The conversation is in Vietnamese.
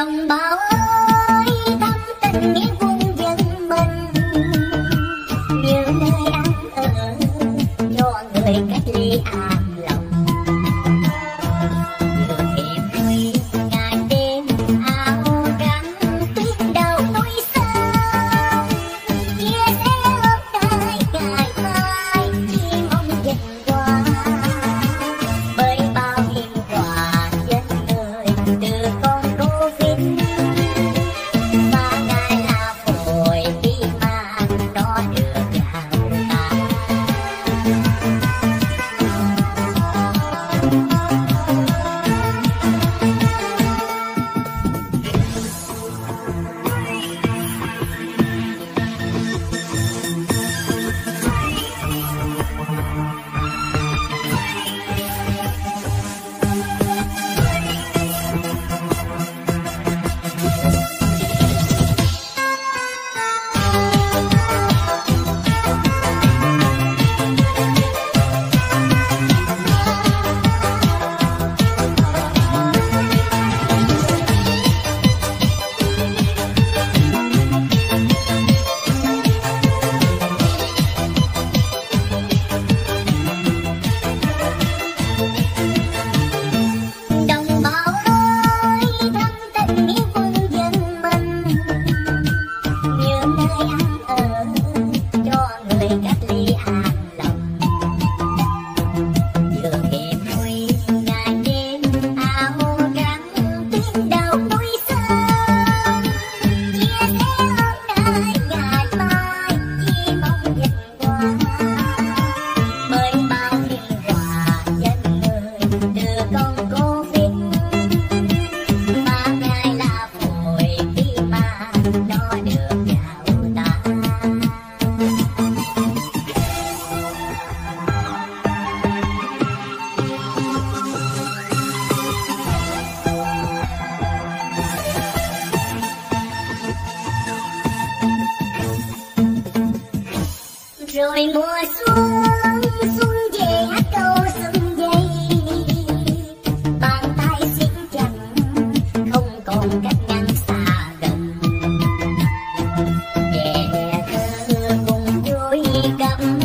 拥抱 rồi mùa xuân xuân về hát câu xuân dây bàn tay siết chặt, không còn cách ngăn xa gần. Về thơ vùng vui cầm